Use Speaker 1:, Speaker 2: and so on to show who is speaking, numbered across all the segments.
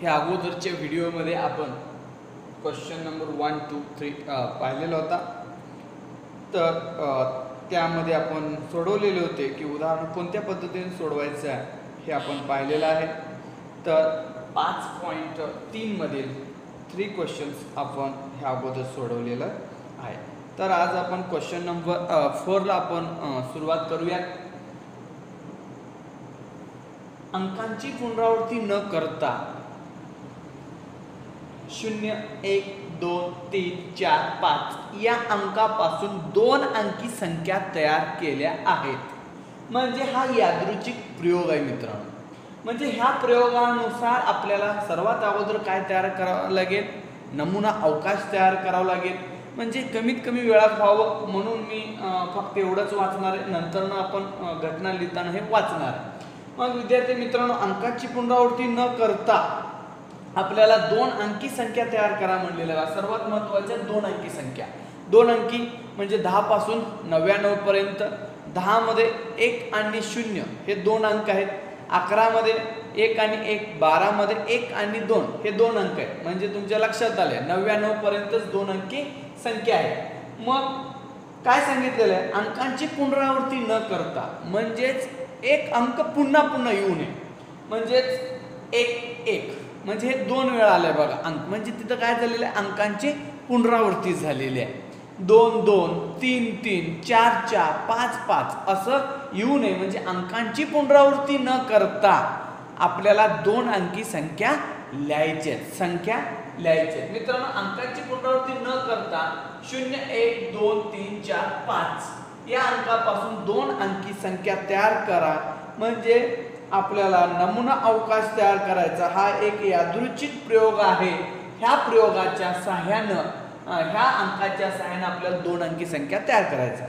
Speaker 1: ह्या अगोदरच्या व्हिडिओमध्ये आपण question number one two three पाहिलेला होता. तर त्यामध्ये आपण सोडवलेले होते की उदाहरण कोणत्या पद्धतीने सोडवायचं आहे हे आपण पाहिलेलं आहे. तर पाच पॉईंट तीनमधील थ्री क्वेश्चन्स आपण ह्या अगोदर सोडवलेलं आहे. तर आज आपण क्वेश्चन नंबर फोरला आपण सुरुवात करूयात अंकांची पुनरावृत्ती न करता शून्य एक दोन तीन चार पाच या अंकापासून दोन अंकी संख्या तयार केल्या आहेत. म्हणजे हा यादृच्छिक प्रयोग आहे मित्रांनो. म्हणजे ह्या प्रयोगानुसार आपल्याला सर्वात अगोदर काय तयार करावं लागेल? नमुना अवकाश तयार करावा लागेल. म्हणजे कमीत कमी वेळात व्हावं म्हणून मी फक्त एवढंच वाचणार आहे. नंतर आपण घटना लिहिताना हे वाचणार आहे. मग विद्यार्थी मित्रांनो अंकाची पुनरावृत्ती न करता आपल्याला दोन अंकी संख्या तयार करा म्हणलेलं सर्वात महत्त्वाच्या दोन अंकी संख्या. दोन अंकी म्हणजे दहा पासून नव्याण्णव पर्यंत. दहा मध्ये एक आणि शून्य हे दोन अंक आहेत. अकरामध्ये एक आणि एक बारामध्ये एक आणि दोन हे दोन अंक आहेत. म्हणजे तुमच्या लक्षात आले नव्याण्णव पर्यंतच दोन अंकी संख्या आहे मग काय सांगितलेलं आहे? अंकांची पुनरावृत्ती न करता म्हणजेच एक अंक पुन्हा पुन्हा येऊ नये. म्हणजेच एक एक. म्हणजे हे दोन वेळा आले बघा. अंक. म्हणजे तिथं काय झालेलं आहे? अंकांची पुनरावृत्ती झालेली आहे. दोन दोन तीन तीन चार चार पाच पाच असं येऊ नये. म्हणजे अंकांची पुनरावृत्ती न करता आपल्याला दोन अंकी संख्या लिहायची आहेत. संख्या लिहायची आहेत. मित्रांनो अंकांची पुनरावृत्ती न करता शून्य एक दोन तीन चार पाच या अंकापासून दोन अंकी संख्या तयार करा. म्हणजे आपल्याला नमुना अवकाश तयार करायचा. हा एक यादृच्छिक प्रयोग आहे. ह्या प्रयोगाच्या सहाय्यानं ह्या अंकाच्या सहाय्यानं आपल्याला दोन अंकी संख्या तयार करायचा.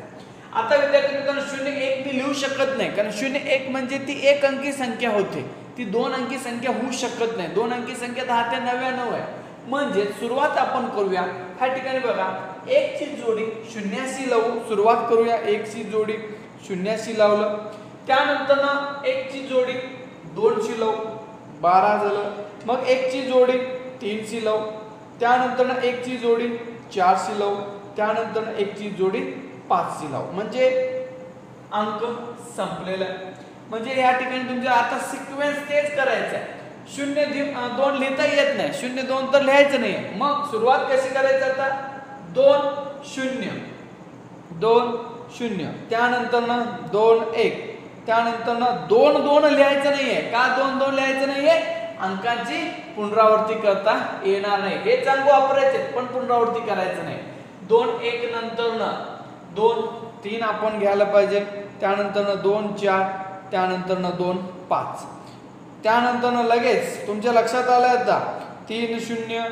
Speaker 1: आता विद्यार्थी मित्रांनो शून्य एक मी लिहू शकत नाही कारण शून्य एक म्हणजे ती एक अंकी संख्या होते. ती दोन अंकी संख्या होऊ शकत नाही. दोन अंकी संख्या दहा ते नव्याण्णव आहे. म्हणजे सुरुवात आपण करूया. ह्या ठिकाणी बघा एकची जोडी शून्याशी लावू सुरुवात करूया. एकची जोडी शून्याशी लावलं. त्यानंतर ना एक ची जोडी दोनशी लावू बारा झालं. मग एक ची जोडी तीनशी लावू त्यानंतर ना एक ची जोडी चारशी लावू त्यानंतर ना एक ची जोडी पाचशी लावू. म्हणजे अंक संपलेला. आहे म्हणजे या ठिकाणी तुमच्या आता सिक्वेन्स तेच करायचं आहे. शून्य दोन लिहिता येत नाही. शून्य दोन तर लिहायचं नाही. मग सुरुवात कशी करायची आता? दोन शून्य. दोन शून्य. त्यानंतर ना दोन एक. त्यानंतर ना दोन दोन लिहायचं नाहीये. का दोन दोन लिहायचं नाहीये? अंकांची पुनरावृत्ती करता येणार नाही. हे अंक वापरायचे पण पुनरावृत्ती करायचं नाही. दोन एक नंतर ना दोन तीन आपण घ्यायला पाहिजे. त्यानंतर ना दोन चार त्यानंतर ना दोन पाच. त्यानंतर ना लगेच तुमच्या लक्षात आलं आता? तीन शून्य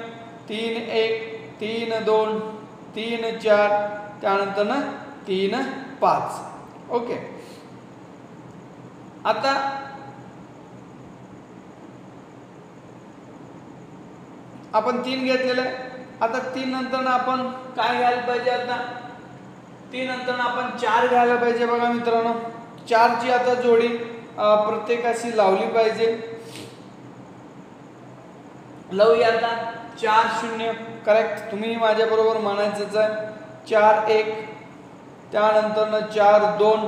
Speaker 1: तीन एक तीन दोन तीन चार त्यानंतर ना तीन पाच. ओके. आता आपण तीन घेतलेलं आहे. आता तीन नंतर आपण काय घ्यायला पाहिजे आता? तीन नंतर आपण चार घ्यायला पाहिजे बघा मित्रांनो. चारची आता जोडी प्रत्येकाशी लावली पाहिजे. लावूया आता. चार शून्य करेक्ट तुम्ही माझ्या बरोबर म्हणायचंच आहे. चार एक त्यानंतर चार दोन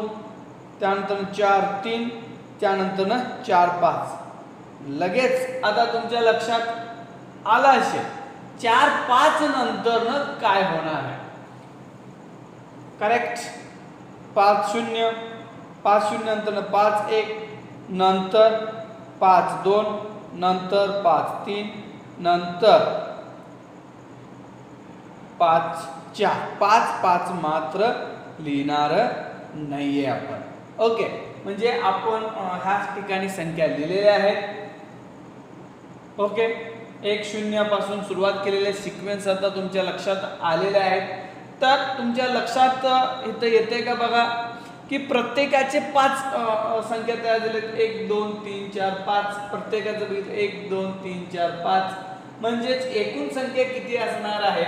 Speaker 1: त्यानंतर चार तीन त्यानंतर ना चार पाच. लगेच आता तुमच्या लक्षात आला असेल चार पाच नंतर काय होणार आहे? करेक्ट पाच शून्य पाच शून्य नंतर पाच एक नंतर पाच दोन नंतर पाच तीन नंतर पाच चार. पाच पाच मात्र लिहिणार नाहीये आपण. ओके म्हणजे आपण ह्याच ठिकाणी संख्या लिहिलेल्या आहेत. ओके एक शून्यापासून सुरुवात केलेले सिक्वेन्स आता तुमच्या लक्षात आलेले आहेत. तर तुमच्या लक्षात इथं येते का बघा की प्रत्येकाचे पाच संख्या तयार झालेत. एक दोन तीन चार पाच. प्रत्येकाचं बघितलं एक दोन तीन चार पाच. म्हणजेच एकूण संख्या किती असणार आहे?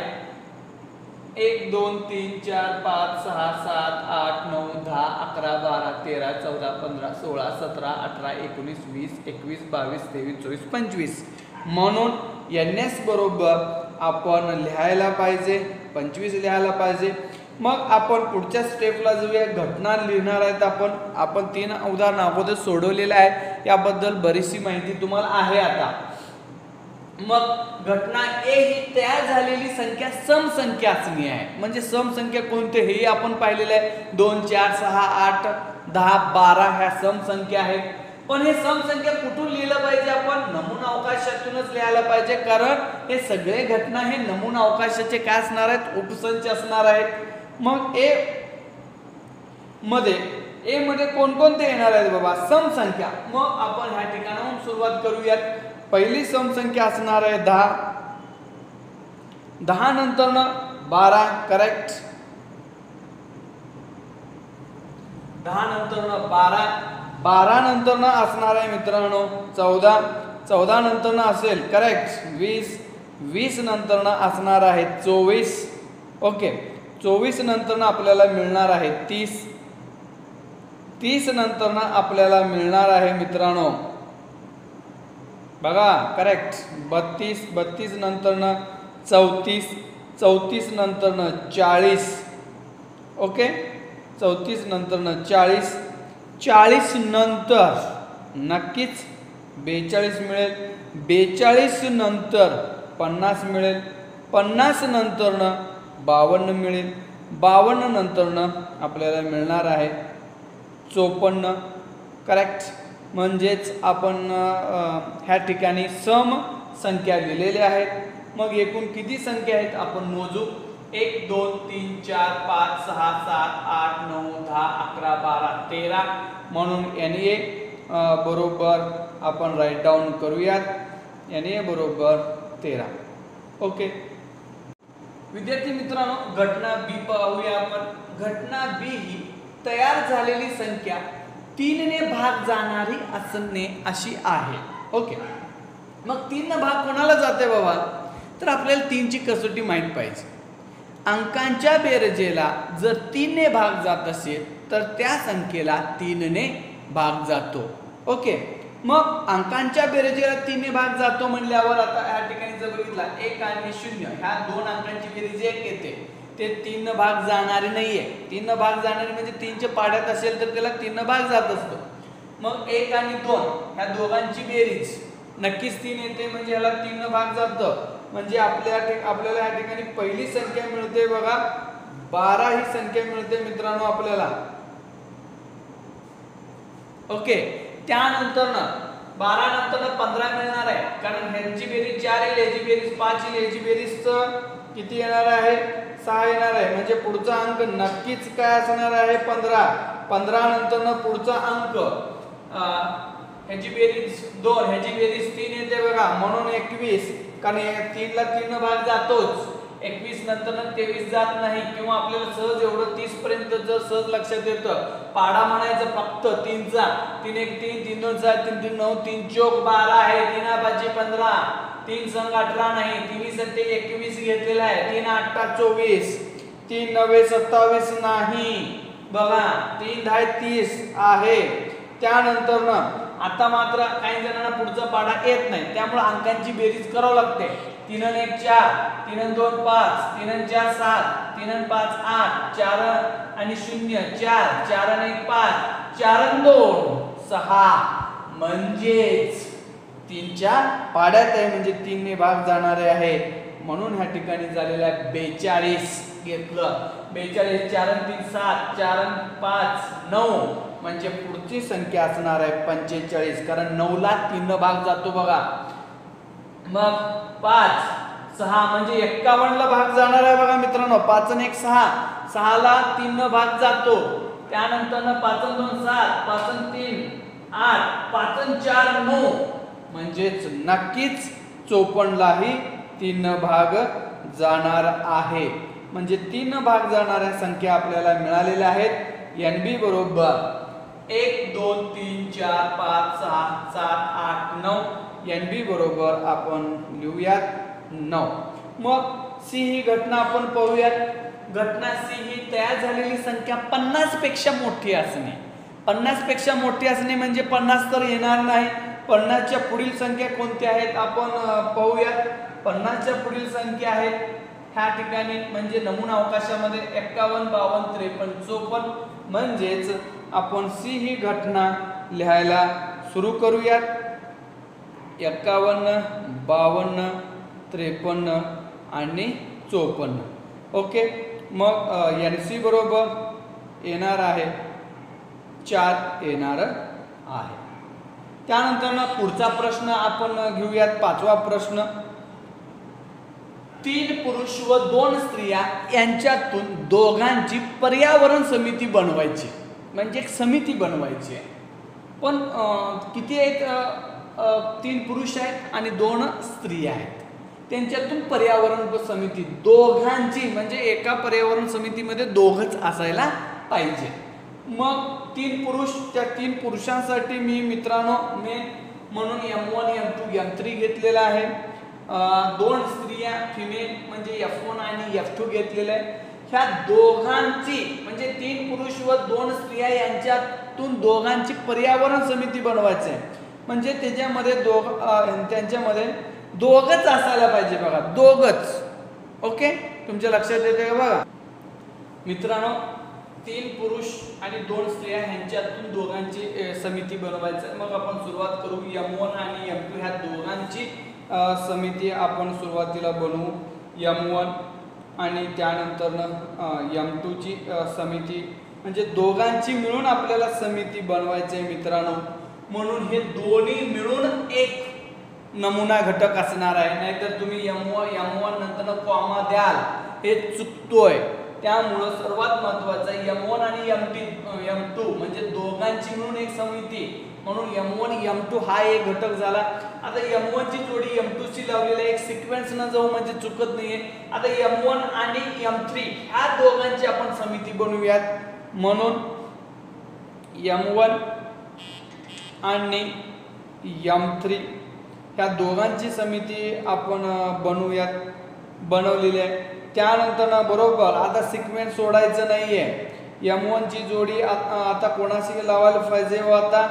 Speaker 1: एक दोन तीन चार पाच सहा सात आठ नऊ दहा अकरा बारा तेरा चौदा पंधरा सोळा सतरा अठरा एकोणीस वीस एकवीस बावीस तेवीस चोवीस पंचवीस. म्हणून एन एस बरोबर आपण लिहायला पाहिजे पंचवीस लिहायला पाहिजे. मग आपण पुढच्या स्टेपला जाऊया. घटना लिहिणार आहेत आपण. आपण तीन उदाहरणं अगोदर सोडवलेलं आहे याबद्दल बरीचशी माहिती तुम्हाला आहे आता. मग घटना ए ही तयार झालेली संख्या समसंख्या असणी आहे. म्हणजे समसंख्या कोणते हे आपण पाहिलेलं आहे. दोन चार सहा आठ दहा बारा ह्या समसंख्या आहेत. पण हे समसंख्या कुठून लिहिलं पाहिजे आपण? नमुना अवकाशातूनच लिहायला पाहिजे. कारण हे सगळे घटना हे नमुना अवकाशाचे काय असणार आहेत? उपसंच असणार आहेत. मग ए मध्ये ए मध्ये कोणकोणते येणार आहेत बाबा? समसंख्या. मग आपण ह्या ठिकाणाहून सुरुवात करूयात. पहिली समसंख्या असणार आहे दहा. दहा नंतर बारा करेक्ट दहा नंतर बारा बारा नंतर असणार आहे मित्रांनो चौदा. चौदा नंतर असेल करेक्ट वीस. वीस नंतर असणार आहे चोवीस. ओके. चोवीस नंतर आपल्याला मिळणार आहे तीस. तीस नंतर आपल्याला मिळणार आहे मित्रांनो बघा करेक्ट बत्तीस बत्तीस नंतर चौतीस चौतीस नंतर चाळीस. ओके चौतीस नंतर चाळीस. चाळीस नंतर नक्कीच बेचाळीस मिळेल. बेचाळीस नंतर पन्नास मिळेल. पन्नास नंतरनं बावन्न मिळेल. बावन्न नंतरनं आपल्याला मिळणार आहे चोपन्न. करेक्ट म्हणजेच आपण ह्या ठिकाणी सम संख्या दिलेल्या आहेत. मग एकूण किती संख्या आहेत आपण मोजू? एक दोन तीन चार पाच सहा सात आठ नऊ दहा अकरा बारा तेरा. म्हणून एन ए बरोबर आपण राईट डाऊन करूयात. एन ए बरोबर तेरा. ओके. विद्यार्थी मित्रांनो घटना बी पाहूया आपण. घटना बी ही तयार झालेली संख्या तीनने भाग जाणारी आसने अशी आहे. ओके. मग तीन भाग कोणाला जाते बाबा? तर आपल्याला तीनची कसोटी माहीत पाहिजे. अंकांच्या बेरजेला जर तीनने भाग जात असेल तर त्या संख्येला तीनने भाग जातो. ओके. मग अंकांच्या बेरजेला तीनने भाग जातो म्हणल्यावर आता या ठिकाणी जर बघितला एक आणि शून्य ह्या दोन अंकांची बेरीज एक येते. ते तीन भाग जाणारे नाहीये. तीन भाग जाणारे म्हणजे तीनच्या पाड्यात असेल तर त्याला तीन भाग जात असतो. मग एक आणि दोन ह्या दोघांची बेरीज. नक्कीच तीन येते म्हणजे ह्याला तीन भाग जातं. म्हणजे आपल्या आपल्याला या ठिकाणी पहिली संख्या मिळते बघा. बारा ही संख्या मिळते मित्रांनो आपल्याला. ओके. त्यानंतर ना बारा नंतर पंधरा मिळणार आहे. कारण ह्यांची बेरीज चार येईल याची बेरीज पाच येईल याची बेरीज किती येणार आहे? सहा येणार आहे. म्हणजे पुढचा अंक नक्कीच काय असणार आहे? पंधरा. पंधरा नंतर पुढचा अंक ह्याची बेरीज दोन ह्याची बेरीज तीन येते बघा. म्हणून एकवीस. कारण तीनला तीन भाग जातोच. एकवीस नंतर तेवीस जात नाही. किंवा आपल्याला सहज एवढं तीस पर्यंत जर सहज लक्षात येतं. पाडा म्हणायचं फक्त तीनचा. तीन एक तीन तीन दोन चार तीन तीन नऊ तीन चौक बारा आहे. तीन पाचशे पंधरा. तीन संघ अठरा नाही तिन्ही सत्ते एकवीस घेतलेला आहे. तीन अठरा चोवीस. तीन नव्हे सत्तावीस नाही. बघा तीन दहा तीस आहे. त्यानंतर ना आता मात्र काही जणांना पुढचा पाडा येत नाही. त्यामुळे अंकांची बेरीज करावं लागते. तीन एक चार. तीन दोन पाच. तीन चार सात. तीन पाच आठ. चार आणि शून्य. चार. चार एक पाच. चार दोन. सहा. म्हणजेच तीनच्या पाड्यात आहे म्हणजे तीनने भाग जाणारे आहे. म्हणून ह्या ठिकाणी झालेला आहे बेचाळीस घेतलं. बेचाळीस चार तीन सात चार पाच नऊ. म्हणजे पुढची संख्या असणार आहे पंचेचाळीस कारण नऊला तीन भाग जातो बघा. मग पाच सहा म्हणजे एक्कावन्न ला भाग जाणार आहे बघा मित्रांनो. पाच एक सहा. सहाला तीन भाग जातो. त्यानंतर पाच दोन सात. पाच तीन आठ. पाच चार नऊ. म्हणजेच नक्कीच चोपन्नलाही तीन भाग जाणार आहे. म्हणजे तीन भाग जाणाऱ्या संख्या आपल्याला मिळालेल्या आहेत. एन बी बरोबर. एक दोन तीन चार पाच सहा सात आठ नऊ. एन बी बरोबर आपण लिहूयात नऊ. मग सी ही घटना आपण पाहूयात. घटना सी ही तयार झालेली संख्या पन्नासपेक्षा मोठी असणे. पन्नासपेक्षा मोठी असणे म्हणजे पन्नास तर येणार नाही. पन्नासच्या पुढील संख्या कोणत्या आहेत? आपण पाहूया पाहूयात. पन्नासच्या पुढील संख्या आहेत ह्या ठिकाणी म्हणजे नमुना अवकाशामध्ये एक्कावन्न बावन्न त्रेपन्न चोपन्न. म्हणजेच आपण सी ही घटना लिहायला सुरू करूयात. एक्कावन्न बावन्न त्रेपन्न आणि चोपन्न. ओके? मग एन सी बरोबर येणार आहे. चार येणार आहे. त्यानंतर ना पुढचा प्रश्न आपण घेऊयात पाचवा प्रश्न. तीन पुरुष व दोन स्त्रिया यांच्यातून दोघांची पर्यावरण समिती बनवायची. म्हणजे एक समिती बनवायची आहे. पण किती आहेत? तीन पुरुष आहेत आणि दोन स्त्रिया आहेत. त्यांच्यातून पर्यावरण समिती दोघांची म्हणजे एका पर्यावरण समितीमध्ये दोघच असायला पाहिजे. मग तीन पुरुष त्या तीन पुरुषांसाठी मी मित्रांनो मे म्हणून M one M two M three घेतलेला आहे. दोन स्त्रिया फिमेल म्हणजे एफ वन आणि एफ टू घेतलेलं आहे ह्या दोघांची म्हणजे तीन पुरुष व दोन स्त्रिया यांच्यातून दोघांची पर्यावरण समिती बनवायची आहे. म्हणजे त्याच्यामध्ये दोघ त्यांच्यामध्ये दोघच असायला पाहिजे बघा दोघच. ओके? तुमच्या लक्षात येते का बघा? मित्रांनो तीन पुरुष आणि दोन स्त्रिया ह्यांच्यातून दोघांची समिती बनवायचं. मग आपण सुरुवात करू. यम वन आणि यम टू ह्या दोघांची समिती आपण सुरुवातीला बनवू. यम वन आणि त्यानंतर यम टूची समिती. म्हणजे दोघांची मिळून आपल्याला समिती बनवायची आहे मित्रांनो. म्हणून हे दोन्ही मिळून एक नमुना घटक असणार आहे. नाहीतर तुम्ही यम वन यम वन नंतर कॉमा द्याल. हे चुकतोय. त्यामुळं सर्वात महत्वाचं यम वन आणि यम टी यम टू म्हणजे दोघांची मिळून एक समिती. म्हणून यम वन यम टू हा एक घटक झाला. आता यम वनची जोडी यम टू ची लावलेली आहे. एक सिक्वेन्स न जाऊ म्हणजे चुकत नाहीये. आता यम वन आणि यम थ्री ह्या दोघांची आपण समिती बनवूयात. म्हणून यम वन आणि यम थ्री ह्या दोघांची समिती आपण बनवूयात. बनवलेली आहे. त्यानंतर ना बरोबर आता सिक्वेन्स सोडायचं नाहीये. यम ची जोडी आता कोणाशी लावायला पाहिजे व आता?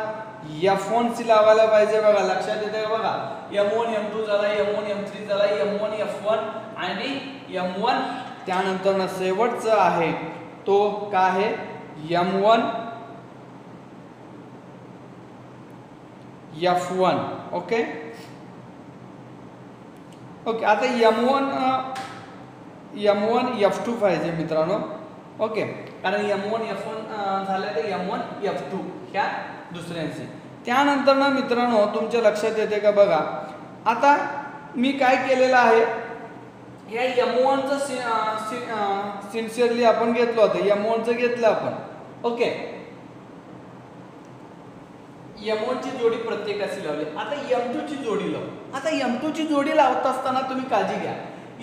Speaker 1: एफ ची लावायला पाहिजे बघा लक्षात येते बघा. एम वन एम टू झाला एम वन एम थ्री झाला एम वन एफ वन आणि एम वन त्यानंतर ना शेवटचं आहे. तो काय आहे? M one F one okay okay आता M one M one F two पाहिजे मित्रांनो. ओके कारण एम वन एफ वन झालं तर एम वन एफ टू ह्या दुसऱ्यांशी. त्यानंतर ना मित्रांनो तुमच्या लक्षात येते का बघा? आता मी काय केलेलं आहे? या एम वनचं सिन्सिअरली आपण घेतलं होतं. एम वनचं घेतलं आपण. ओके एम वनची जोडी प्रत्येकाची लावली. आता एम टू ची जोडी लावू. आता एम टू ची जोडी लावत असताना तुम्ही काळजी घ्या.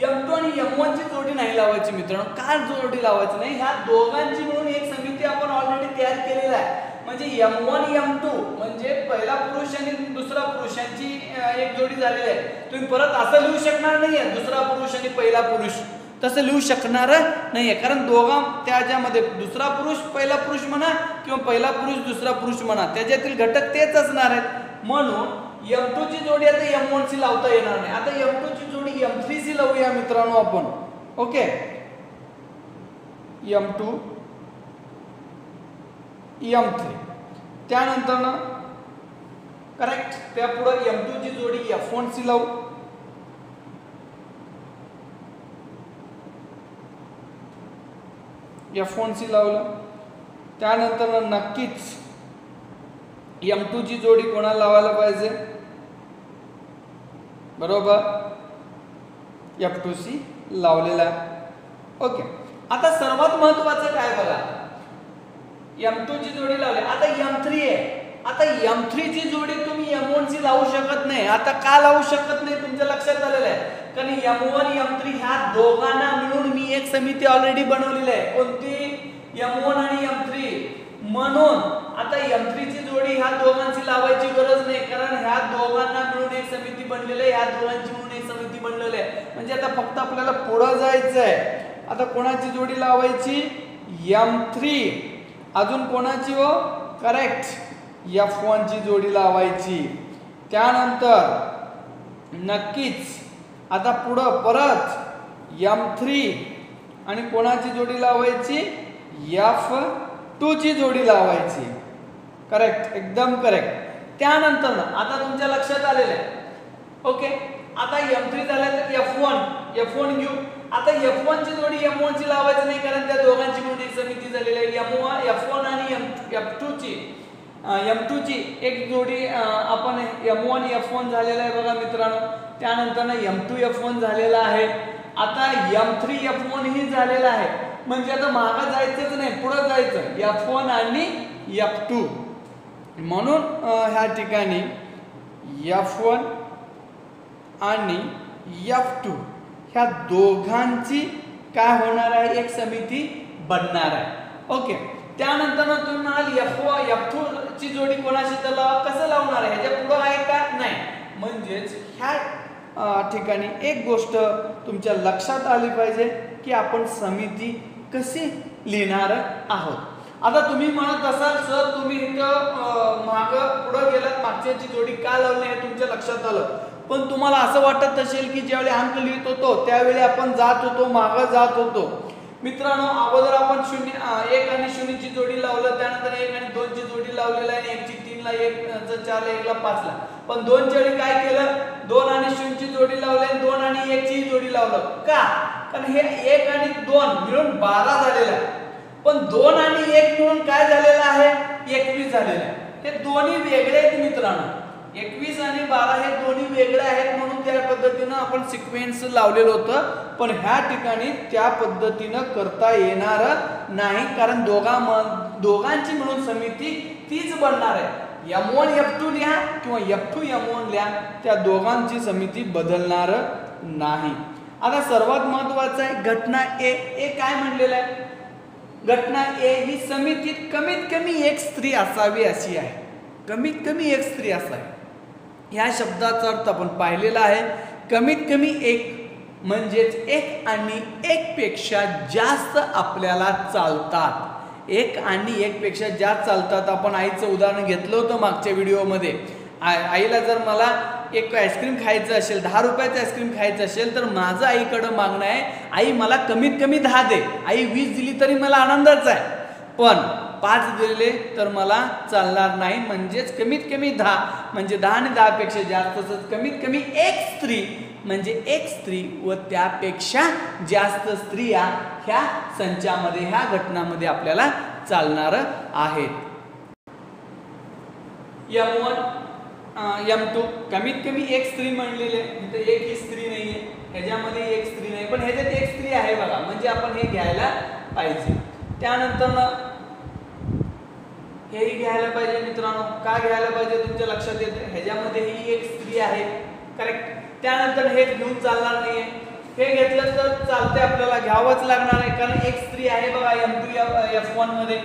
Speaker 1: एम टू आणि एम वनची जोडी नाही लावायची मित्रांनो. का जोडी लावायची नाही? ह्या दोघांची मिळून एक समिती आपण ऑलरेडी तयार केलेला आहे. म्हणजे एम वन एम टू म्हणजे पहिला पुरुष आणि दुसरा पुरुष यांची एक जोडी झालेली आहे. तुम्ही परत असं लिहू शकणार नाहीये दुसरा पुरुष आणि पहिला पुरुष. तसं लिहू शकणार नाहीये. कारण दोघां त्याच्यामध्ये दुसरा पुरुष पहिला पुरुष म्हणा किंवा पहिला पुरुष दुसरा पुरुष म्हणा त्याच्यातील घटक तेच असणार आहेत. म्हणून एम टू ची जोडी आता एम वन ची लावता येणार नाही. आता एम टू ची जोडी एम थ्री ची लावूया मित्रांनो आपण. Okay M two M three त्यानंतर ना करेक्ट त्या पुढं एम टू ची जोडी एफ वन ची लावू. एफ वन सी लावलं. त्यानंतर नक्कीच एम टू ची जोडी कोणाला लावायला पाहिजे? बरोबर? एफ टू सी लावलेला आहे. ओके आता सर्वात महत्वाचं काय बघा? एम टू ची जोडी लावली. आता एम थ्री आहे. आता एम थ्री ची जोडी तुम्ही एम वन ची लावू शकत नाही. आता का लावू शकत नाही? तुमच्या लक्षात आलेलं आहे. कारण एम वन एम थ्री ह्या दोघांना मिळून मी एक समिती ऑलरेडी बनवलेली आहे. कोणती? एम वन आणि एम थ्री म्हणून आता यंत्रीची जोडी ह्या दोघांची लावायची गरज नाही कारण ह्या दोघांना मिळून एक समिती बनलेली आहे ह्या दोघांची मिळून एक समिती बनलेली आहे. म्हणजे आता फक्त आपल्याला पुढं जायचं आहे आता कोणाची जोडी लावायची? M three. अजून कोणाची हो? करेक्ट एफ ची जोडी लावायची. त्यानंतर नक्कीच आता पुढं परत यम थ्री. आणि कोणाची जोडी लावायची? एफ टूची जोडी लावायची. करेक्ट एकदम करेक्ट त्यानंतर ना आता तुमच्या लक्षात आलेलं आहे. ओके आता एम थ्री झालं तर एफ वन एफ वन घेऊ. आता एफ वन ची जोडी एम वन ची लावायची नाही कारण त्या दोघांची मोठी समिती झालेली आहे. एम वन एफ वन आणि एम एफ टू ची. एम टू ची एक जोडी आपण एम वन एफ वन झालेला आहे बघा मित्रांनो. त्यानंतर एम टू एफ वन झालेला आहे. आता एम थ्री एफ वन ही झालेला आहे. म्हणजे आता मागं जायचंच नाही पुढं जायचं. एफ वन आणि एफ टू म्हणून ह्या ठिकाणी एफ वन आणि एफ टू ह्या दोघांची काय होणार आहे? एक समिती बनणार आहे. ओके. त्यानंतर तुम्ही म्हणाल एफ वा एफ टू ची जोडी कोणाशी तर लावा कसं लावणार आहे? ह्याच्या पुढं आहे का? नाही. म्हणजेच ह्या ठिकाणी एक गोष्ट तुमच्या लक्षात आली पाहिजे की आपण समिती कशी लिहिणार आहोत? आता तुम्ही म्हणत असाल सर तुम्ही इथं माग पुढं गेलात मागच्याची जोडी का लावली हे तुमच्या लक्षात आलं. पण तुम्हाला असं वाटत असेल की ज्यावेळी अंक लिहित होतो त्यावेळी आपण जात होतो मागं जात होतो. मित्रांनो अगोदर आपण शून्य एक आणि शून्यची जोडी लावलं त्यानंतर एक आणि दोनची जोडी लावलेली आहे आणि एकची तीनला एक चारला एकला पाचला. पण दोनच्या वेळी काय केलं? दोन आणि शून्यची जोडी लावली आणि दोन आणि एकची जोडी लावलं. का? पण हे एक आणि दोन मिळून बारा झालेलं आहे. पण दोन आणि एक मिळून काय झालेलं आहे? एकवीस झालेलं आहे. हे दोन्ही वेगळे आहेत मित्रांनो. एकवीस आणि बारा हे दोन्ही वेगळे आहेत म्हणून त्या पद्धतीनं आपण सिक्वेन्स लावलेलं होतं. पण ह्या ठिकाणी त्या पद्धतीनं करता येणार नाही. कारण दोघा दोघांची मिळून समिती तीच बनणार आहे. एम वन एफ टू लिहा किंवा एफ टू एम वन लिहा. त्या दोघांची समिती बदलणार नाही. आता सर्वात महत्वाचं आहे घटना ए. ए काय म्हणलेलं आहे? घटना ए ही समितीत कमीत कमी एक स्त्री असावी अशी आहे. कमीत कमी एक स्त्री असावी. ह्या शब्दाचा अर्थ आपण पाहिलेला आहे. कमीत कमी एक म्हणजेच एक आणि एकपेक्षा जास्त आपल्याला चालतात. एक आणि एकपेक्षा जास्त चालतात. आपण आईचं उदाहरण घेतलं होतं मागच्या व्हिडिओमध्ये आई आईला जर मला एक आईस्क्रीम खायचं असेल दहा रुपयाचं आईस्क्रीम खायचं असेल तर माझं आईकडं मागणं आहे आई मला कमीत कमी दहा दे. आई वीस दिली तरी मला आनंदच आहे. पण पाच दिले तर मला चालणार नाही म्हणजेच कमीत कमी दहा. म्हणजे दहा आणि दहापेक्षा जास्तच कमीत कमी एक स्त्री. म्हणजे एक स्त्री व त्यापेक्षा जास्त स्त्रिया ह्या संचामध्ये ह्या घटनामध्ये आपल्याला चालणार आहेत. M two. कमीत कमी एक स्त्री म्हणलेली आहे. इथं एक ही स्त्री नाहीये. ह्याच्यामध्ये एक स्त्री नाही. पण ह्याच्यात एक स्त्री आहे बघा. म्हणजे आपण हे घ्यायला पाहिजे. त्यानंतर ना हेही घ्यायला पाहिजे मित्रांनो. का घ्यायला पाहिजे तुमच्या लक्षात येतं ह्याच्यामध्ये ही एक स्त्री आहे. करेक्ट त्यानंतर हे घेऊन चालणार नाहीये. हे घेतलं तर चालते आपल्याला. घ्यावंच लागणार आहे. कारण एक स्त्री आहे बघा एम टू एफ वनमध्ये.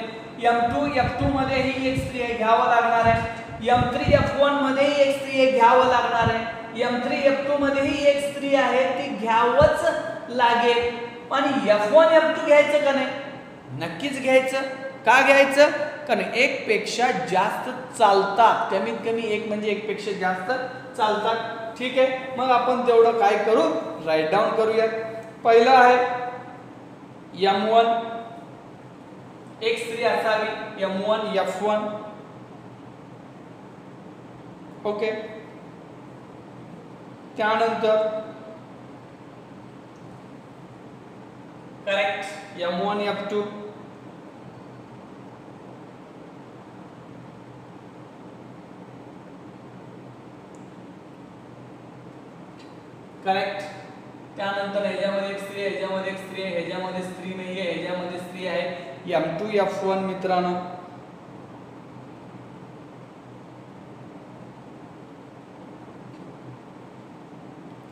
Speaker 1: एम टू एफ टू मध्ये ही एक स्त्री आहे. घ्यावं लागणार आहे. एम थ्री एफ वनमध्ये एक स्त्री हे घ्यावं लागणार आहे. एम थ्री एफ टू मध्येही एक स्त्री आहे ती घ्यावंच लागेल. आणि एफ वन एफ टू घ्यायचं का नाही? नक्कीच घ्यायचं. का घ्यायचं? कारण एक पेक्षा जास्त चालतात. कमीत कमी एक म्हणजे एक पेक्षा जास्त चालतात. ठीक आहे? मग आपण तेवढं काय करू? राईट डाऊन करूया पहिलं आहे एम वन एक स्त्री असावी. M one F one okay. त्यानंतर correct M one F two correct. त्यानंतर ह्याच्यामध्ये एक स्त्री ह्याच्यामध्ये एक स्त्री आहे ह्याच्यामध्ये स्त्री नाही आहे ह्याच्यामध्ये स्त्री आहे. एम टू एफ वन मित्रांनो.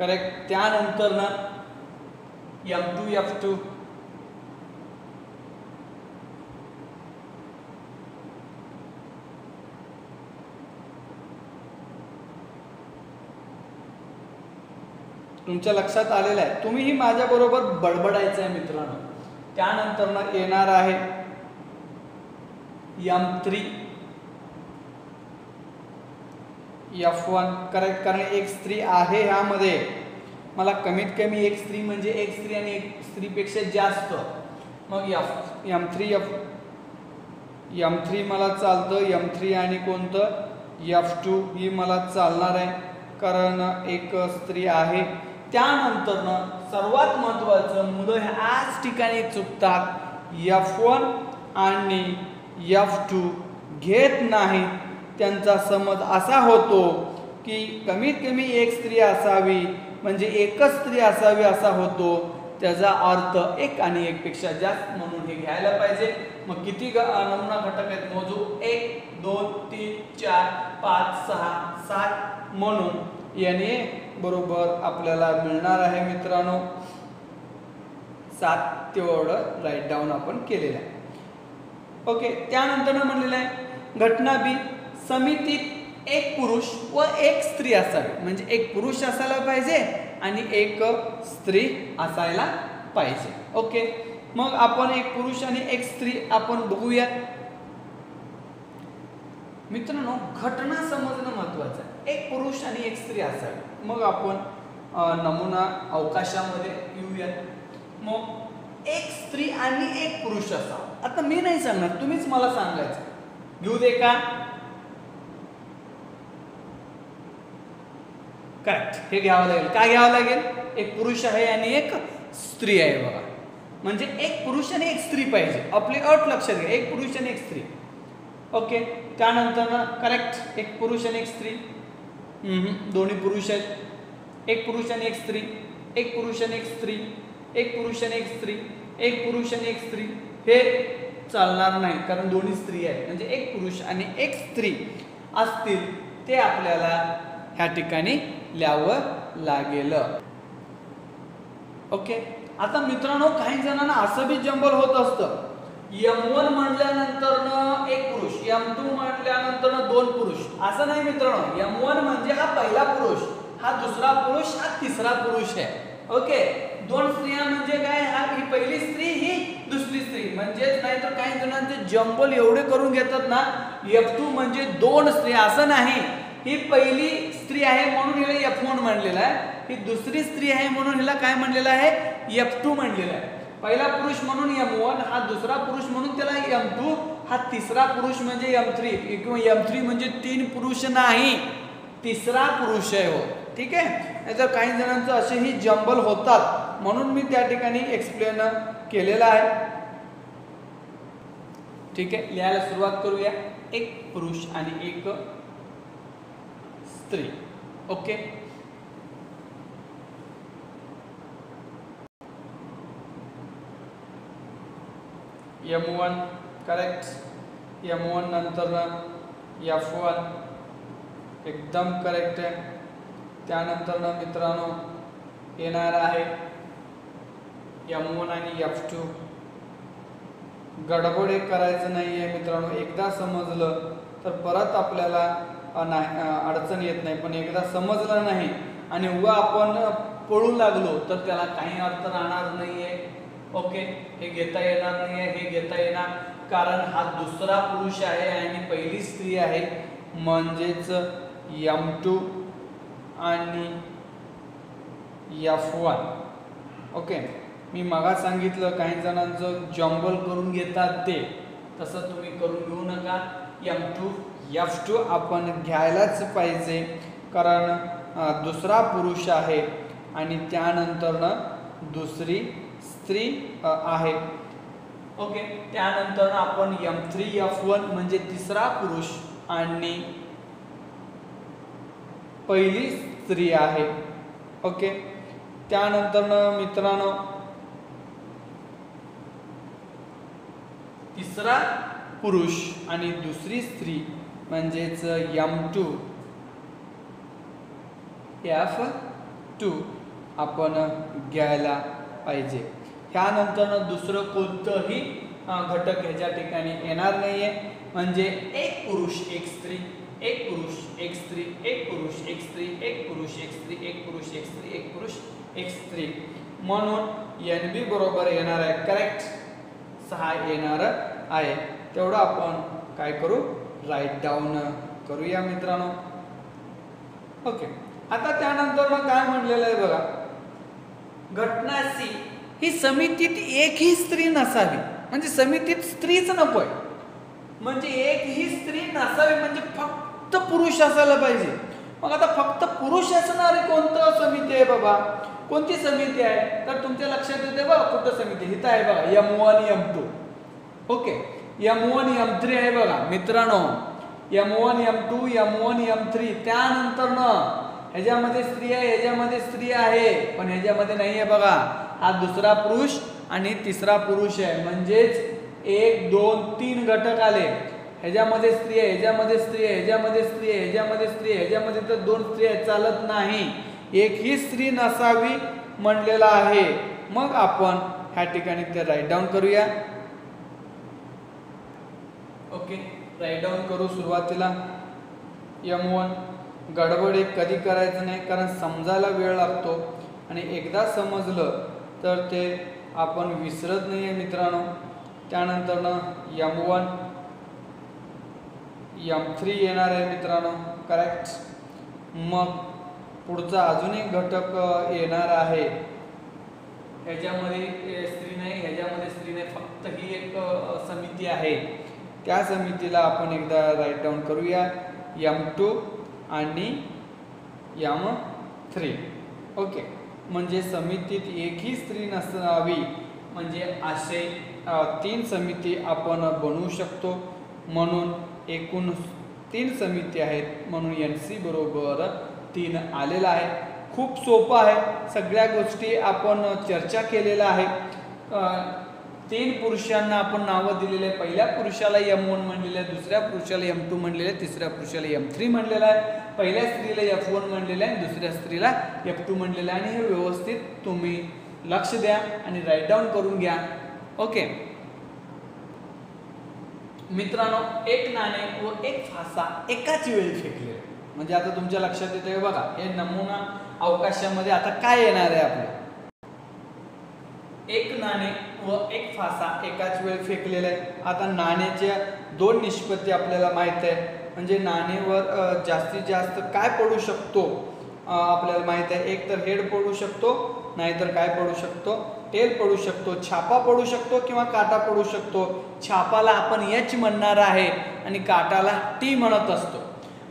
Speaker 1: करेक्ट त्यानंतर ना एम टू एफ टू तुमच्या लक्षात आलेलं आहे. तुम्हीही माझ्याबरोबर बडबडायचं आहे मित्रांनो. त्यानंतर ना येणार आहे M three F one correct कारण एक स्त्री आहे ह्यामध्ये. मला कमीत कमी एक स्त्री म्हणजे एक स्त्री आणि एक स्त्रीपेक्षा जास्त. मग F M three F M three मला चालतं. एम थ्री आणि कोणतं? एफ टू ही मला चालणार आहे. कारण एक स्त्री आहे. त्यानंतरनं सर्वात महत्त्वाचं मुलं ह्याच ठिकाणी चुकतात. एफ वन आणि एफ टू घेत नाहीत. त्यांचा समज असा होतो की कमीत कमी एक स्त्री असावी म्हणजे एकच स्त्री असावी असा होतो त्याचा अर्थ एक आणि एकपेक्षा जास्त म्हणून हे घ्यायला पाहिजे. मग किती ग नमुना घटक आहेत? मोजू. एक दोन तीन चार पाच सहा सात म्हणून याने बरोबर आपल्याला मिळणार आहे मित्रांनो. सात तेवढं राईट डाऊन आपण केलेलं आहे. ओके त्यानंतर म्हणलेलं आहे घटना बी. समितीत एक पुरुष व एक स्त्री असावी. म्हणजे एक पुरुष असायला पाहिजे आणि एक स्त्री असायला पाहिजे. ओके? मग आपण एक पुरुष आणि एक स्त्री आपण बघूया. मित्रांनो घटना समजणं महत्वाचं आहे. एक पुरुष आणि एक स्त्री असावी. मग आपण नमुना अवकाशामध्ये येऊयात मग एक स्त्री आणि एक पुरुष असावा. आता मी नाही सांगणार तुम्हीच मला सांगायचं. घेऊ दे का? करेक्ट हे घ्यावं लागेल. काय घ्यावं लागेल? एक पुरुष आहे आणि एक स्त्री आहे बघा. म्हणजे एक पुरुष आणि एक स्त्री पाहिजे. आपली अट लक्षात घ्या. एक पुरुष आणि एक स्त्री. ओके? त्यानंतर ना करेक्ट एक पुरुष आणि एक स्त्री. दोन्ही पुरुष आहेत. एक पुरुष आणि एक स्त्री. एक पुरुष आणि एक स्त्री. एक पुरुष आणि एक स्त्री. एक पुरुष आणि एक स्त्री. हे चालणार नाही कारण दोन्ही स्त्री आहेत. म्हणजे एक पुरुष आणि एक स्त्री असतील ते आपल्याला ह्या ठिकाणी लिहावं लागेल. ओके? आता मित्रांनो काही जणांना असं बी जंबल होत असतं. यम वन म्हटल्यानंतर एक पुरुष यम टू म्हटल्यानंतर दोन पुरुष. असं नाही मित्रांनो यम वन म्हणजे हा पहिला पुरुष हा दुसरा पुरुष हा तिसरा पुरुष आहे. ओके? दोन स्त्रिया म्हणजे काय? हा ही पहिली स्त्री ही दुसरी स्त्री. म्हणजेच नाही तर काही जणांचे जंबल एवढे करून घेतात ना एफ टू म्हणजे दोन स्त्रिया. असं नाही. ही पहिली स्त्री आहे म्हणून हिला एफ वन म्हणलेला आहे. ही दुसरी स्त्री आहे म्हणून हिला काय म्हणलेलं आहे? एफ टू म्हणलेलं आहे. पहिला पुरुष म्हणून एम वन हा दुसरा पुरुष म्हणून त्याला एम टू हा तिसरा पुरुष म्हणजे एम थ्री किंवा एम थ्री म्हणजे तीन पुरुष नाही. तिसरा पुरुष आहे हो. ठीक आहे? नाहीतर काही जणांचं असेही जंबल होतात. म्हणून मी त्या ठिकाणी एक्सप्लेन केलेला आहे. ठीक आहे? लिहायला सुरुवात करूया. एक पुरुष आणि एक स्त्री okay M one correct M one नंतर एफ वन एकदम करेक्ट आहे. त्यानंतर मित्रांनो येणार आहे एम वन आणि एफ टू गडबड करायचं नाही आहे मित्रांनो. एकदा समजलं तर परत आपल्याला नाही अडचण येत नाही. पण एकदा समजलं नाही आणि उगा आपण पळू लागलो तर त्याला काही अर्थ राहणार नाही आहे ओके? हे घेता येणार नाही आहे हे घेता येणार. कारण हा दुसरा पुरुष आहे आणि पहिली स्त्री आहे. म्हणजेच यम टू आणि यफ वन. ओके? मी मगा सांगितलं काही जणांचं जंबल करून घेतात ते. तसं तुम्ही करून घेऊ नका. यम टू एफ टू आपण घ्यायलाच पाहिजे. कारण दुसरा पुरुष आहे आणि त्यानंतरनं दुसरी स्त्री आहे. ओके त्यानंतर आपण एम थ्री एफ वन म्हणजे तिसरा पुरुष आणि पहिली स्त्री आहे. ओके त्यानंतर मित्रांनो तिसरा पुरुष आणि दुसरी स्त्री. म्हणजेच यम टू. एफ टू आपण घ्यायला पाहिजे. ह्यानंतर दुसरं कोणतंही घटक ह्याच्या ठिकाणी येणार नाही आहे म्हणजे एक पुरुष एक स्त्री एक पुरुष एक स्त्री एक पुरुष एक स्त्री एक पुरुष एक स्त्री एक पुरुष एक स्त्री एक पुरुष एक स्त्री. म्हणून एन बी बरोबर येणार आहे करेक्ट. सहा येणार आहे. तेवढं आपण काय करू? राईट डाऊन करूया मित्रांनो. ओके आता त्यानंतर मग काय म्हणलेलं आहे बघा? घटना सी. ही समितीत एकही स्त्री नसावी. म्हणजे समितीत स्त्रीच नकोय. म्हणजे एक ही स्त्री नसावी म्हणजे फक्त पुरुष असायला पाहिजे. मग आता फक्त पुरुष असणारी कोणतं समिती आहे बाबा? कोणती समिती आहे? तर तुमच्या लक्षात येते बघा कुठं समिती? हिथं आहे बघा M one M two okay M one M three आहे बघा. मित्रांनो M one M two M one M three. त्यानंतर न ह्याच्यामध्ये स्त्री आहे ह्याच्यामध्ये स्त्री आहे. पण ह्याच्यामध्ये नाही आहे बघा. हा दुसरा पुरुष आणि तिसरा पुरुष आहे. म्हणजेच एक दोन तीन घटक आले. ह्याच्यामध्ये स्त्री आहे ह्याच्यामध्ये स्त्री आहे ह्याच्यामध्ये स्त्री आहे ह्याच्यामध्ये स्त्री आहे. ह्याच्यामध्ये तर दोन स्त्री आहे चालत नाही. एक ही स्त्री नसावी म्हणलेला आहे. मग आपण ह्या ठिकाणी ते राईट डाऊन करूया. ओके राईट डाऊन करू सुरुवातीला. यम वन गडबड एक कधी करायचं नाही कारण समजायला वेळ लागतो. आणि एकदा समजलं तर ते आपण विसरत नाही आहे मित्रांनो त्यानंतरनं यम वन यम थ्री येणार आहे मित्रांनो करेक्ट मग पुढचा अजून एक घटक येणार आहे. ह्याच्यामध्ये स्त्री नाही ह्याच्यामध्ये स्त्री नाही फक्त ही एक समिती आहे. त्या समितीला आपण एकदा राईट डाऊन करूया. यम टू आणि यम थ्री ओके म्हणजे समितीत एकही स्त्री नसावी. म्हणजे असे तीन समिती आपण बनवू शकतो. म्हणून एकूण तीन समिती आहेत. म्हणून एन सी बरोबर तीन आलेला आहे. खूप सोपं आहे. सगळ्या गोष्टी आपण चर्चा केलेल्या आहे तीन पुरुषांना आपण नावं दिलेले आहे पहिल्या पुरुषाला यम वन म्हणलेलं आहे दुसऱ्या पुरुषाला यम टू म्हणलेलं आहे तिसऱ्या पुरुषाला यम थ्री म्हणलेलं आहे. पहिल्या स्त्रीला एफ वन म्हणलेलं आहे दुसऱ्या स्त्रीला एफ टू म्हणलेलं आहे. आणि हे व्यवस्थित तुम्ही लक्ष द्या आणि राईट डाऊन करून घ्या. ओके मित्रांनो एक नाणे व एक फासा एकाच वेळी फेकले म्हणजे आता तुमच्या लक्षात येतंय बघा हे नमुना अवकाशामध्ये आता काय येणार आहे आपलं? एक नाणे व एक फासा एकाच वेळ फेकलेला आहे. आता नाण्याच्या दोन निष्पत्ती आपल्याला माहीत आहे. म्हणजे नाणेवर जास्तीत जास्त काय पडू शकतो? आपल्याला माहीत आहे. एक तर हेड पडू शकतो नाहीतर काय पडू शकतो? टेल पडू शकतो छापा पडू शकतो किंवा काटा पडू शकतो? छापाला आपण एच म्हणणार आहे आणि काटाला टी म्हणत असतो.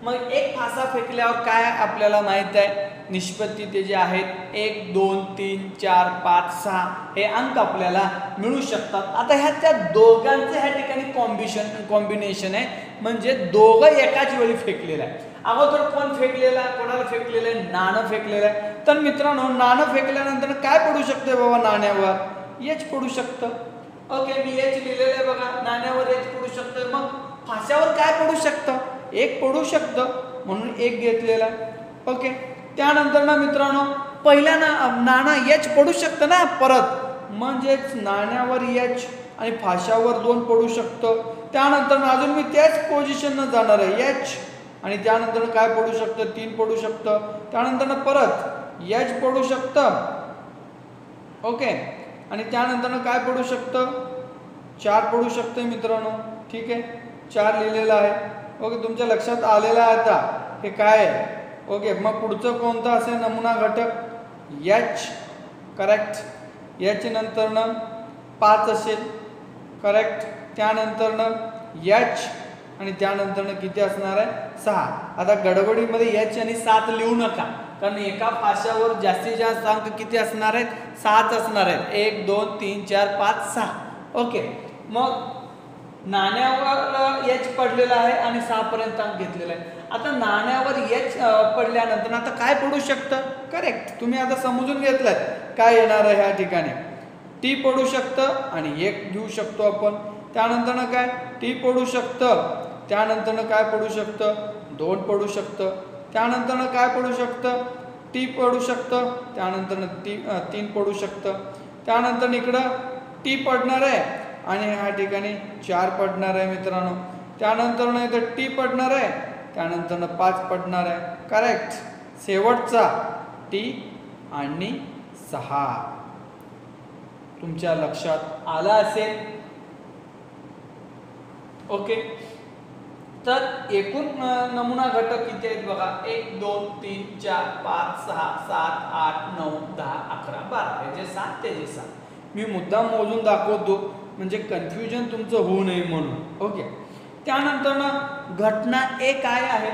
Speaker 1: मग एक फासा फेकल्यावर काय आपल्याला माहीत आहे? निष्पत्ती ते जे आहेत एक दोन तीन चार पाच सहा हे अंक आपल्याला मिळू शकतात. आता ह्या त्या दोघांचं ह्या ठिकाणी कॉम्बिशन कॉम्बिनेशन आहे. म्हणजे दोघं एकाच वेळी फेकलेलं आहे. अगोदर कोण फेकलेला आहे? कोणाला फेकलेलं आहे? नाणं फेकलेलं आहे. तर मित्रांनो नाणं फेकल्यानंतर काय पडू शकतं बाबा नाण्यावर? एच पडू शकतं. ओके मी एच लिहिलेलं आहे बघा. नाण्यावर एच पडू शकतं. मग फाश्यावर काय पडू शकतं? एक पडू शकतं म्हणून एक घेतलेला. ओके त्यानंतर ना मित्रांनो पहिल्या ना नाणं यच पडू शकतं ना परत. म्हणजेच नाण्यावर यच आणि फाशावर दोन पडू शकतं. त्यानंतर अजून मी त्याच पोझिशननं जाणार आहे यच. आणि त्यानंतर काय पडू शकतं? तीन पडू शकतं. त्यानंतर परत यच पडू शकतं. ओके आणि त्यानंतर काय पडू शकतं? चार पडू शकतं मित्रांनो. ठीक आहे? चार लिहिलेलं आहे. ओके तुमच्या लक्षात आलेलं आहे आता. हे काय आहे? ओके मग पुढचं कोणतं असेल? नमुना घटक याच करेक्ट एच नंतरनं पाच असेल करेक्ट त्यानंतरनं याच आणि त्यानंतरनं किती असणार आहे? सहा. आता गडबडीमध्ये याच आणि सात लिहू नका. कारण एका पाशावर जास्तीत जास्त अंक किती असणार आहेत? सात असणार आहेत. एक दोन तीन चार पाच सहा. ओके. मग नाण्यावर एच पडलेला आहे आणि सहापर्यंत अंक घेतलेला आहे. आता नाण्यावर एच पडल्यानंतर आता काय पडू शकतं? करेक्ट तुम्ही आता समजून घेतलंय काय येणार आहे ह्या ठिकाणी. टी पडू शकतं आणि एक घेऊ शकतो आपण. त्यानंतरनं काय? टी पडू शकतं. त्यानंतरनं काय पडू शकतं? दोन पडू शकतं. त्यानंतरनं काय पडू शकतं? टी पडू शकतं. त्यानंतरनं ती तीन पडू शकतं. त्यानंतर इकडं टी पडणार आहे. आणि ह्या ठिकाणी चार पडणार आहे मित्रांनो. त्यानंतरनं इथं टी पडणार आहे. त्यानंतरनं पाच पडणार आहे. करेक्ट शेवटचा टी आणि सहा. तुमच्या लक्षात आला असेल? ओके. तर एकूण नमुना घटक किती आहेत बघा? एक दोन तीन चार पाच सहा सात आठ नऊ दहा अकरा बारा. जे सात ते जे सात. मी मुद्दाम मोजून दाखवतो. म्हणजे कन्फ्युजन तुमचं होऊ नये म्हणून. ओके त्यानंतर ना घटना एक काय आहे?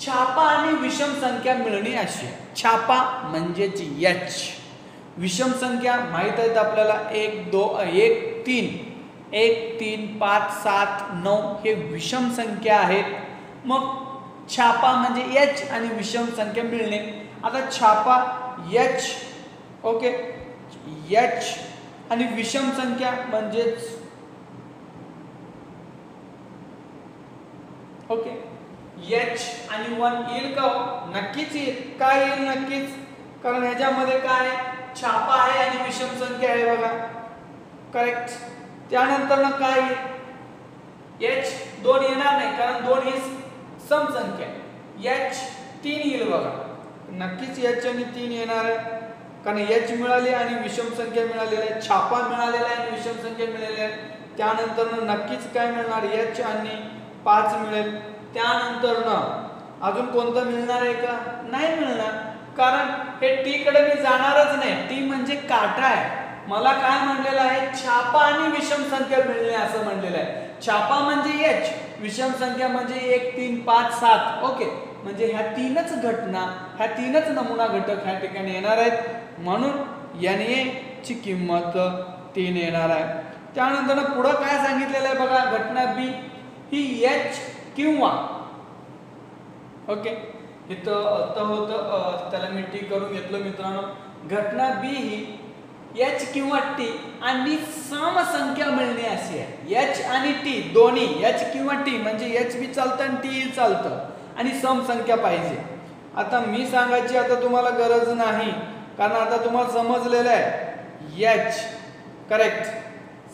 Speaker 1: छापा आणि विषम संख्या मिळणे अशी. छापा म्हणजेच यच. विषम संख्या माहीत आहेत आपल्याला? एक दो एक तीन. एक तीन पाच सात नऊ हे विषम संख्या आहेत. मग छापा म्हणजे यच आणि विषम संख्या मिळणे. आता छापा यच. ओके यच आणि विषम संख्या म्हणजेच ओके. एच आणि वन येईल का हो? नक्कीच येईल. काय येईल नक्कीच? कारण ह्याच्यामध्ये काय छापा आहे आणि विषम संख्या आहे बघा. करेक्ट त्यानंतर ना काय येईल? एच दोन येणार नाही कारण दोन ही सम संख्या आहे. एच तीन येईल बघा. नक्कीच एच आणि तीन येणार आहे. कारण एच मिळाली आणि विषम संख्या मिळालेली आहे छापा मिळालेला आहे आणि विषम संख्या मिळालेली आहे. त्यानंतर नक्कीच काय मिळणार? एच आणि पाच मिळेल. त्यानंतर अजून कोणतं मिळणार आहे का? नाही मिळणार. कारण हे टी कडे मी जाणारच नाही. टी म्हणजे काटा आहे. मला काय म्हणलेलं आहे? छापा आणि विषम संख्या मिळणे असं म्हणलेलं आहे. छापा म्हणजे एच विषम संख्या म्हणजे एक तीन पाच सात. ओके. म्हणजे ह्या तीनच घटना ह्या तीनच नमुना घटक ह्या ठिकाणी येणार आहेत. म्हणून एन ए ची किंमत तीन येणार आहे. त्यानंतर पुढं काय सांगितलेलं आहे बघा घटना बी ही एच किंवा ओके इथं आता होतं त्याला मी टी करून घेतलं मित्रांनो. घटना बी ही एच किंवा टी आणि समसंख्या मिळणे अशी आहे. एच आणि टी दोन्ही एच किंवा टी म्हणजे एच बी चालतं आणि टी चालतं. आणि समसंख्या पाहिजे. आता मी सांगायची आता तुम्हाला गरज नाही. कारण आता तुम्हाला समजलेलं आहे. एच करेक्ट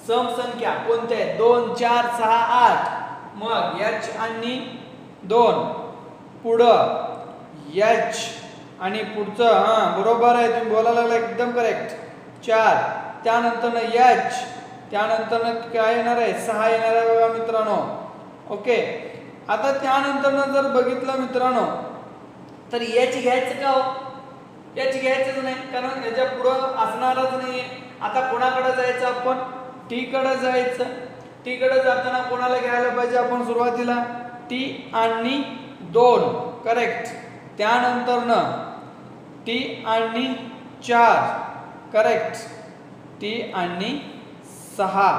Speaker 1: समसंख्या कोणत्या आहेत दोन चार सहा आठ. मग एच आणि दोन. पुढं. एच आणि पुढचं हां बरोबर आहे. तुम्ही बोलायला लागला एकदम करेक्ट चार. त्यानंतर एच त्यानंतर काय येणार आहे? सहा येणार आहे बघा मित्रांनो. ओके आता त्यानंतर जर बघितलं मित्रांनो तर याची घ्यायचं का हो? याची घ्यायचंच नाही कारण याच्या पुढं असणारच नाही आता कोणाकडे जायचं आपण? टीकडे जायचं. टीकडे जाताना कोणाला घ्यायला पाहिजे आपण सुरुवातीला? टी आणि दोन. करेक्ट त्यानंतर न टी आणि चार. करेक्ट टी आणि सहा.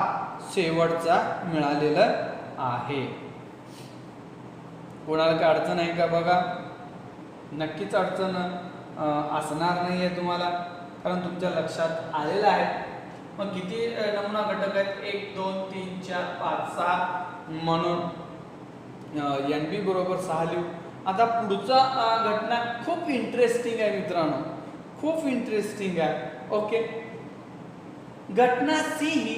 Speaker 1: शेवटचा मिळालेला आहे. कोणाला काय अडचण आहे का बघा? नक्कीच अडचण असणार नाही आहे तुम्हाला. कारण तुमच्या लक्षात आलेलं आहे. मग किती नमुना घटक आहेत? एक दोन तीन चार पाच सहा. म्हणून एन बी बरोबर सहा लिहू. आता पुढचा घटना खूप इंटरेस्टिंग आहे मित्रांनो. खूप इंटरेस्टिंग आहे. ओके घटना सी ही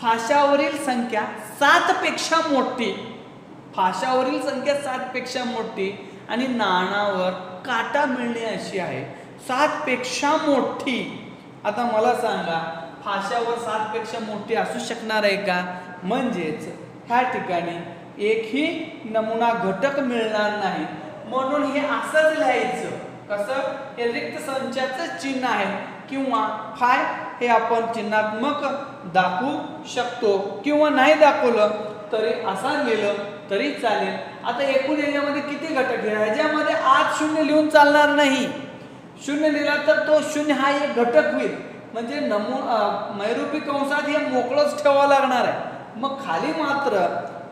Speaker 1: फाशावरील संख्या सात पेक्षा मोठी. फाशावरील संख्या सातपेक्षा मोठी आणि नाणावर काटा मिळणे अशी आहे. सातपेक्षा मोठी. आता मला सांगा फाशावर सातपेक्षा मोठी असू शकणार आहे का? म्हणजेच ह्या ठिकाणी एकही नमुना घटक मिळणार नाही. म्हणून हे असंच लिहायचं. कसं? हे रिक्त संचाचं चिन्ह आहे. किंवा फाय हे आपण चिन्हात्मक दाखवू शकतो किंवा नाही दाखवलं तरी असा लिहिलं तरी चालेल. आता एकूण याच्यामध्ये किती घटक आहे? याच्यामध्ये आज शून्य लिहून चालणार नाही. शून्य लिहिला तर तो शून्य हा एक घटक होईल. म्हणजे नमू मैरुपी मैरूपी कंसात हे मोकळंच ठेवावं लागणार आहे. मग खाली मात्र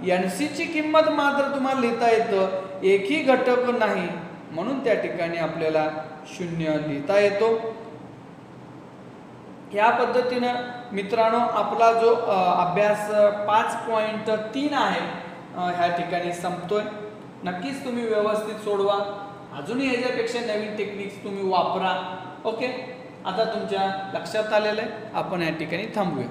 Speaker 1: एन ची किंमत मात्र तुम्हाला लिहिता येतं. एकही घटक नाही. म्हणून त्या ठिकाणी आपल्याला शून्य लिहिता येतो. या पद्धतीनं मित्रांनो आपला जो अभ्यास पाच पॉईंट तीन आहे ह्या ठिकाणी संपतोय. नक्कीच तुम्ही व्यवस्थित सोडवा. अजूनही ह्याच्यापेक्षा नवीन टेक्निक्स तुम्ही वापरा. ओके आता तुमच्या लक्षात आलेलं आहे. आपण या ठिकाणी थांबूया.